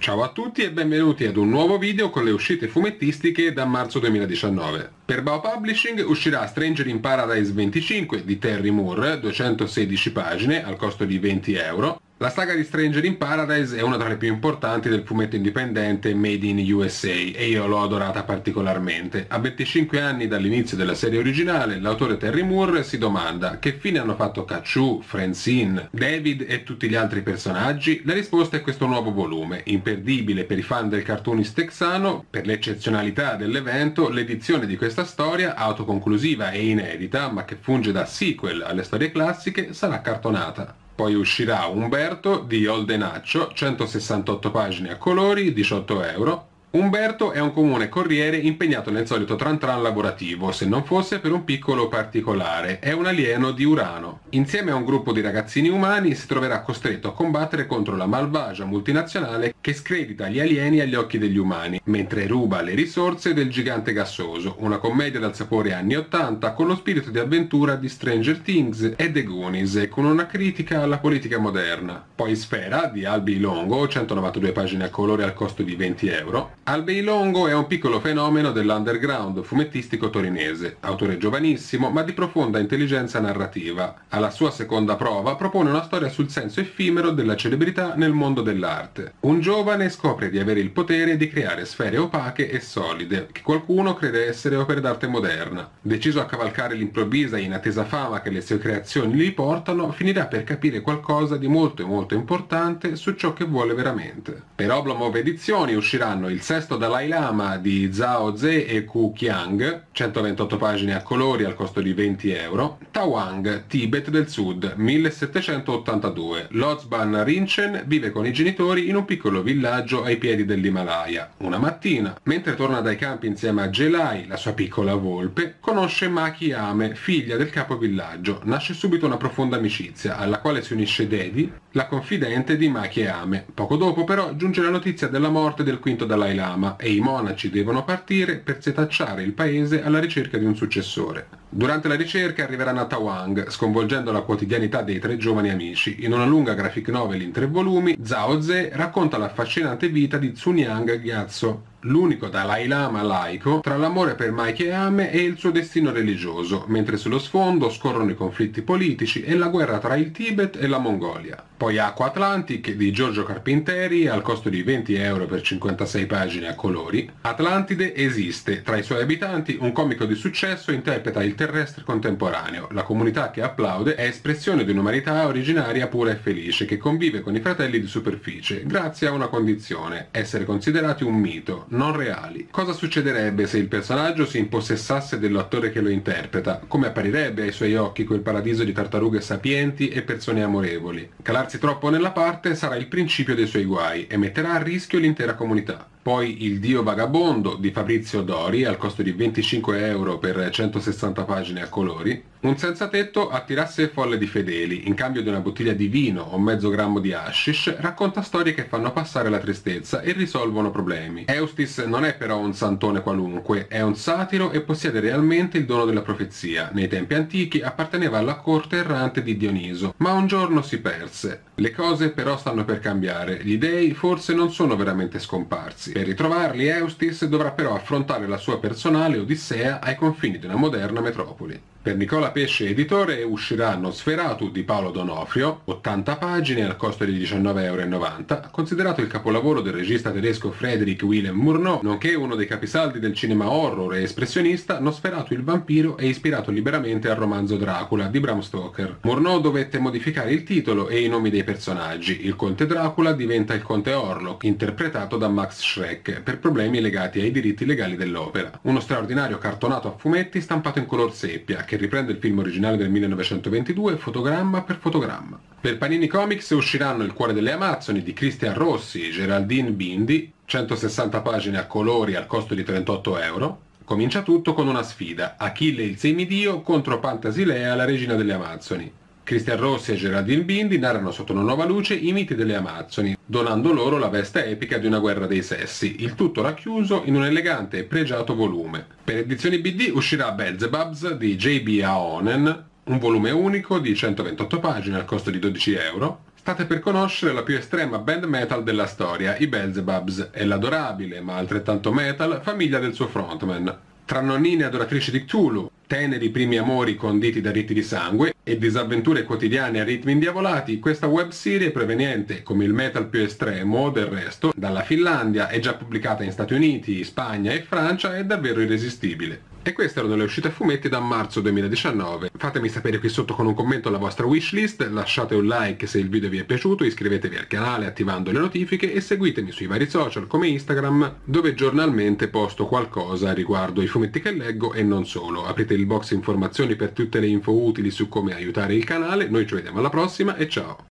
Ciao a tutti e benvenuti ad un nuovo video con le uscite fumettistiche da marzo 2019. Per Bao Publishing uscirà Stranger in Paradise 25 di Terry Moore, 216 pagine al costo di 20 euro, la saga di Stranger in Paradise è una tra le più importanti del fumetto indipendente Made in USA e io l'ho adorata particolarmente. A 25 anni dall'inizio della serie originale, l'autore Terry Moore si domanda che fine hanno fatto Kachu, Francine, David e tutti gli altri personaggi? La risposta è questo nuovo volume, imperdibile per i fan del cartoonist texano, per l'eccezionalità dell'evento, l'edizione di questa storia, autoconclusiva e inedita, ma che funge da sequel alle storie classiche, sarà cartonata. Poi uscirà Umberto di Oldenaccio, 168 pagine a colori, 18 euro, Umberto è un comune corriere impegnato nel solito tran tran lavorativo, se non fosse per un piccolo particolare, è un alieno di Urano. Insieme a un gruppo di ragazzini umani si troverà costretto a combattere contro la malvagia multinazionale che scredita gli alieni agli occhi degli umani, mentre ruba le risorse del gigante gassoso, una commedia dal sapore anni 80 con lo spirito di avventura di Stranger Things e The Goonies e con una critica alla politica moderna. Poi Sfera di Albi Longo, 192 pagine a colore al costo di 20 euro, Albei Longo è un piccolo fenomeno dell'underground fumettistico torinese, autore giovanissimo ma di profonda intelligenza narrativa. Alla sua seconda prova propone una storia sul senso effimero della celebrità nel mondo dell'arte. Un giovane scopre di avere il potere di creare sfere opache e solide, che qualcuno crede essere opere d'arte moderna. Deciso a cavalcare l'improvvisa e inattesa fama che le sue creazioni gli portano, finirà per capire qualcosa di molto molto importante su ciò che vuole veramente. Per Oblomov Edizioni usciranno il sesto Dalai Lama di Zhao Ze e Ku Qiang, 128 pagine a colori al costo di 20 euro, Tawang, Tibet del Sud, 1782. Lozban Rinchen vive con i genitori in un piccolo villaggio ai piedi dell'Himalaya. Una mattina, mentre torna dai campi insieme a Jelai, la sua piccola volpe, conosce Maki Ame, figlia del capovillaggio. Nasce subito una profonda amicizia, alla quale si unisce Devi, la confidente di Maki Ame. Poco dopo però giunge la notizia della morte del quinto Dalai Lama e i monaci devono partire per setacciare il paese alla ricerca di un successore. Durante la ricerca arriveranno a Tawang, sconvolgendo la quotidianità dei tre giovani amici. In una lunga graphic novel in tre volumi, Zhao Ze racconta l'affascinante vita di Tsunyang Gyatso, l'unico Dalai Lama laico tra l'amore per Maike Ame e il suo destino religioso, mentre sullo sfondo scorrono i conflitti politici e la guerra tra il Tibet e la Mongolia. Poi Acqua Atlantic di Giorgio Carpinteri al costo di 20 euro per 56 pagine a colori. Atlantide esiste, tra i suoi abitanti un comico di successo interpreta il terrestre contemporaneo. La comunità che applaude è espressione di un'umanità originaria pura e felice che convive con i fratelli di superficie, grazie a una condizione, essere considerati un mito, non reali. Cosa succederebbe se il personaggio si impossessasse dell'attore che lo interpreta? Come apparirebbe ai suoi occhi quel paradiso di tartarughe sapienti e persone amorevoli? Calarsi troppo nella parte sarà il principio dei suoi guai e metterà a rischio l'intera comunità. Poi Il Dio Vagabondo di Fabrizio Dori al costo di 25 euro per 160 pagine a colori. Un senza tetto attira a sé folle di fedeli, in cambio di una bottiglia di vino o mezzo grammo di hashish, racconta storie che fanno passare la tristezza e risolvono problemi. Eustis non è però un santone qualunque, è un satiro e possiede realmente il dono della profezia. Nei tempi antichi apparteneva alla corte errante di Dioniso, ma un giorno si perse. Le cose però stanno per cambiare, gli dei forse non sono veramente scomparsi. Per ritrovarli Eustis dovrà però affrontare la sua personale odissea ai confini una moderna metropoli. Per Nicola Pesce editore usciranno Sferatu di Paolo Donofrio, 80 pagine al costo di 19,90 euro, considerato il capolavoro del regista tedesco Frederick Willem Murnau, nonché uno dei capisaldi del cinema horror e espressionista, Nosferatu il vampiro è ispirato liberamente al romanzo Dracula di Bram Stoker. Murnau dovette modificare il titolo e i nomi dei personaggi. Il conte Dracula diventa il conte Orlok, interpretato da Max Schreck, per problemi legati ai diritti legali dell'opera. Uno straordinario cartonato a fumetti stampato in color seppia, che riprende il film originale del 1922 fotogramma per fotogramma. Per Panini Comics usciranno Il cuore delle Amazzoni di Christian Rossi, Geraldine Bindi, 160 pagine a colori al costo di 38 euro. Comincia tutto con una sfida, Achille il semidio contro Pantasilea, la regina delle Amazzoni. Cristian Rossi e Geraldine Bindi narrano sotto una nuova luce i miti delle Amazzoni, donando loro la veste epica di una guerra dei sessi, il tutto racchiuso in un elegante e pregiato volume. Per edizioni BD uscirà Belzebubs di J.B. Aonen, un volume unico di 128 pagine al costo di 12 euro, State per conoscere la più estrema band metal della storia, i Belzebubs, e l'adorabile, ma altrettanto metal, famiglia del suo frontman. Tra nonnine adoratrici di Cthulhu, teneri primi amori conditi da riti di sangue e disavventure quotidiane a ritmi indiavolati, questa web serie proveniente, come il metal più estremo del resto, dalla Finlandia, è già pubblicata in Stati Uniti, Spagna e Francia, è davvero irresistibile. E queste erano le uscite a fumetti da marzo 2019. Fatemi sapere qui sotto con un commento la vostra wishlist, lasciate un like se il video vi è piaciuto, iscrivetevi al canale attivando le notifiche e seguitemi sui vari social come Instagram dove giornalmente posto qualcosa riguardo i fumetti che leggo e non solo. Aprite il box informazioni per tutte le info utili su come aiutare il canale, noi ci vediamo alla prossima e ciao!